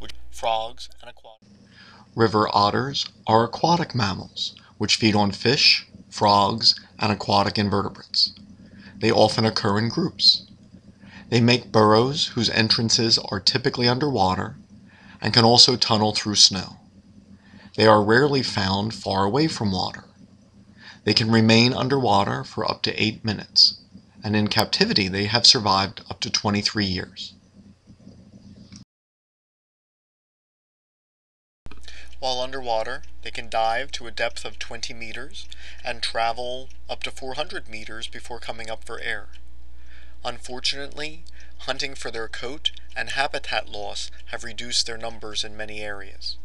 which frogs and aquatic. River otters are aquatic mammals which feed on fish, frogs, and aquatic invertebrates. They often occur in groups. They make burrows whose entrances are typically underwater and can also tunnel through snow. They are rarely found far away from water. They can remain underwater for up to 8 minutes, and in captivity they have survived up to 23 years. While underwater, they can dive to a depth of 20 meters and travel up to 400 meters before coming up for air. Unfortunately, hunting for their coat and habitat loss have reduced their numbers in many areas.